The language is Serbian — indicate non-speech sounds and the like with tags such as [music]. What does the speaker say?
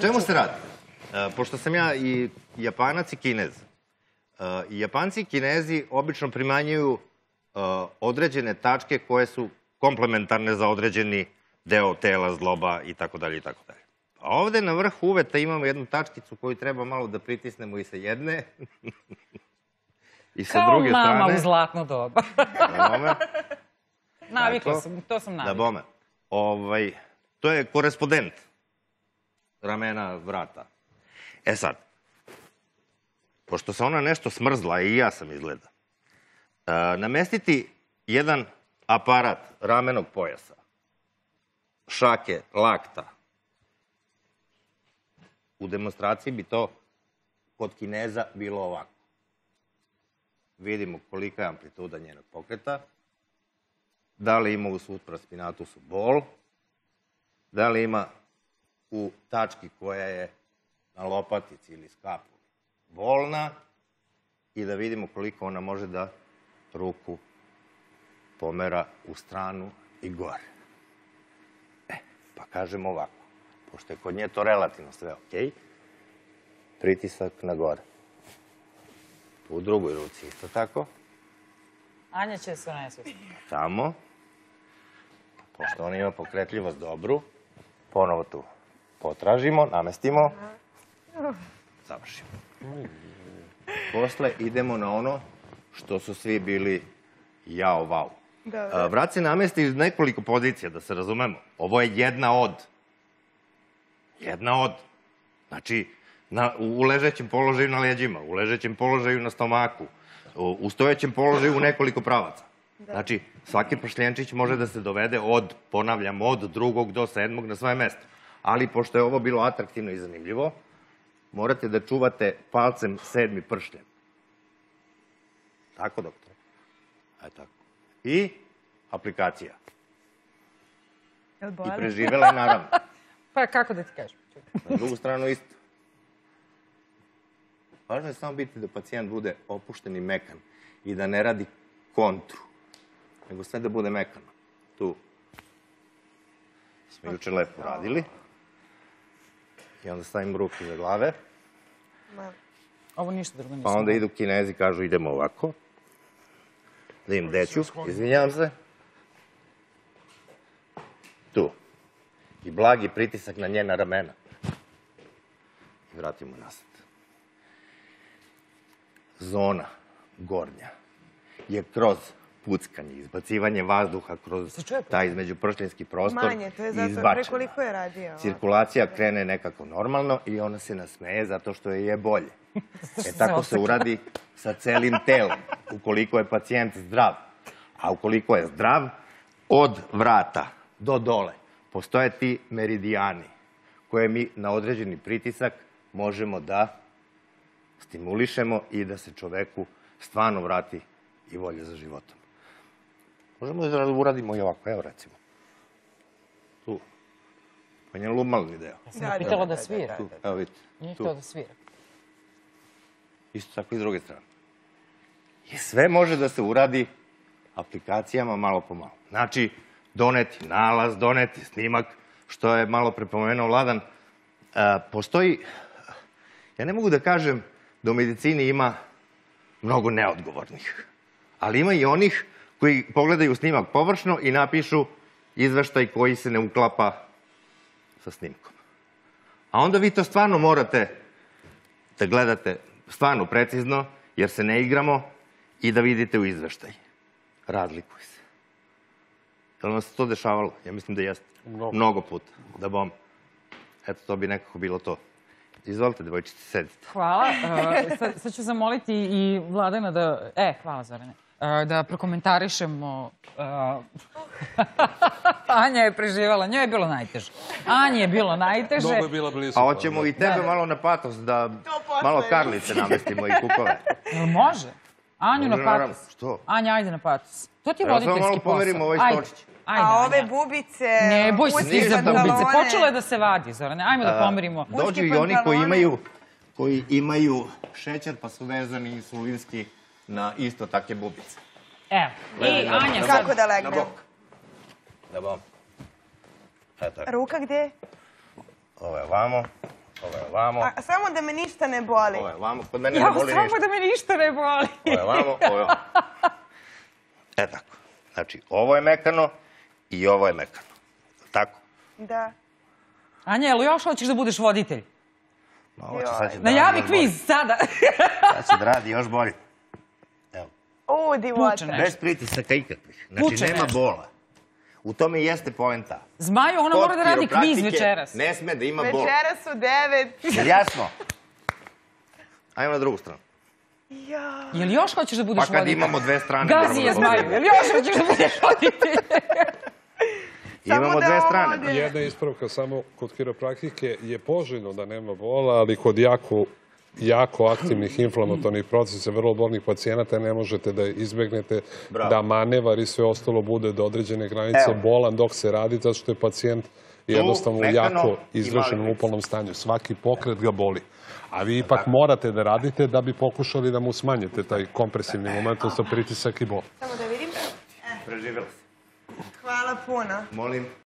čemu se radi? E, pošto sam ja i japanac i kinez. E, I japanci i kinezi obično primanjuju e, određene tačke koje su komplementarne za određeni deo tela, zgloba i tako dalje i tako dalje. A ovde na vrhu uveta imamo jednu tačkicu koju treba malo da pritisnemo i sa jedne [laughs] i sa Kao druge mama strane. u zlatno doba. Da bome. [laughs] Navikla sam, to sam Da navikla. bome. Ovaj, to je korespondent ramena vrata. E sad, pošto se ona nešto smrzla i ja sam izgleda, e, namestiti jedan aparat ramenog pojasa, šake, lakta, u demonstraciji bi to kod Kineza bilo ovako. Vidimo kolika je amplituda njenog pokreta, da li ima u supraspinatusu bol, da li ima u tački koja je na lopatici ili skapu bolna i da vidimo koliko ona može da ruku pomera u stranu i gore. E, pa kažemo ovako, pošto je kod nje to relativno sve okej, pritisak na gore. U drugoj ruci isto tako. Anja će se nesvesti. tamo, pošto on ima pokretljivost dobru, ponovo tu potražimo, namestimo, završimo. Posle idemo na ono što su svi bili jao, vau. Dobro. A, Vrat se namesti iz nekoliko pozicija, da se razumemo. Ovo je jedna od. Jedna od. Znači, na, u ležećem položaju na leđima, u ležećem položaju na stomaku, u, u stojećem položaju u nekoliko pravaca. Znači, svaki pršljenčić može da se dovede od, ponavljam, od drugog do sedmog na svoje mesto. Ali, pošto je ovo bilo atraktivno i zanimljivo, morate da čuvate palcem sedmi pršljen. Tako, doktore? E, tako. I aplikacija. I preživela je naravno. [laughs] Pa kako da ti kažem? Na drugu stranu isto. Važno je samo biti da pacijent bude opušten i mekan i da ne radi kontru, nego sve da bude mekano. Tu smo juče lepo radili. I onda stavim ruke za glave, Ma, Ovo ništa drugo nisam. pa onda idu kinezi, kažu idemo ovako. Da im deću, izvinjavam se. Tu. I blagi pritisak na njena ramena. I vratimo nazad. Zona gornja je kroz puckanje, izbacivanje vazduha kroz taj između pršljenski prostor Manje, to je zato pre koliko je radio. Cirkulacija krene nekako normalno i ona se nasmeje zato što je je bolje. [laughs] E tako se uradi sa celim telom, ukoliko je pacijent zdrav. A ukoliko je zdrav, od vrata do dole postoje ti meridijani koje mi na određeni pritisak možemo da stimulišemo i da se čoveku stvarno vrati i volja za životom. Možemo da uradimo i ovako, evo recimo. Tu. On je lumalni deo. Sam ga pitala da svira. Tu, evo vidite. Nije htio da svira. Isto tako i s druge strane. I sve može da se uradi aplikacijama malo po malo. Znači, doneti nalaz, doneti snimak, što je malo prepomenuo Vladan. E, postoji, ja ne mogu da kažem da u medicini ima mnogo neodgovornih, ali ima i onih koji pogledaju snimak površno i napišu izveštaj koji se ne uklapa sa snimkom. A onda vi to stvarno morate da gledate stvarno precizno, jer se ne igramo i da vidite u izveštaj. Razlikuj se. Je li vam se to dešavalo? Ja mislim da jeste. Mnogo. Mnogo puta. Da bom. Eto, to bi nekako bilo to. Izvolite, devojčice, sedite. Hvala. Uh, sad, sad ću zamoliti i Vladana da... E, hvala Zorane. Da prokomentarišemo... [laughs] Anja je preživala, njoj je bilo najteže. Anja je bilo najteže. Mnogo je bila blizu. A hoćemo i tebe Da, malo na patos, da malo karlice namestimo i kukove. Jel može? Anju na patos. Što? Anja, ajde na patos. To ti je Evo, samo voditeljski malo posao. pomerimo ovaj Ajde. stočić. Ajde, A ove bubice... Ne boj se ti za bubice. Počelo je da se vadi, Zorane. Ajmo da pomerimo. Dođu i oni koji imaju, koji imaju šećer pa su vezani insulinski na isto takve bubice. Evo. I na- Anja na sad... Kako da Na legne? bok. Da bom. E tako. Ruka gde? Ovo je ovamo, Ovo je ovamo, A, samo da me ništa ne boli. ovo je ovamo. Kod mene ne Ja, boli samo ništa. da me ništa ne boli. Ovo je ovamo, ovo je ovamo. [laughs] E tako. Znači, ovo je mekano i ovo je mekano. Tako? Da. Anja, jel još hoćeš da budeš voditelj? Ma ovo će sad će da Najavi radi još bolje. kviz, sada. Sad će da radi još bolje. U, divota. Bez pritisaka ikakvih. Znači, nema nešto. bola. U tome i jeste poenta. Zmaju, ona mora da radi kviz večeras. Ne sme da ima bol. Večeras u devet. Jasno? Ajmo na drugu stranu. Ja. Jel još hoćeš da budeš Pa kad voditelj? imamo dve strane... Gazi je da Zmaju, jel još hoćeš da budeš [laughs] voditelj? Imamo da dve ovo strane. Jedna ispravka samo kod kiropraktike je poželjno da nema bola, ali kod jako, jako aktivnih inflamatornih procesa, vrlo bolnih pacijenata ne možete da izbegnete Bravo. da manevar i sve ostalo bude do određene granice Evo. bolan dok se radi, zato što je pacijent jednostavno u jako i izraženom mali upalnom stanju. Svaki pokret ga boli. A vi ipak morate da radite da bi pokušali da mu smanjite taj kompresivni moment, odnosno pritisak i bol. Samo da vidim. Preživjela si. Hvala puno. Molim,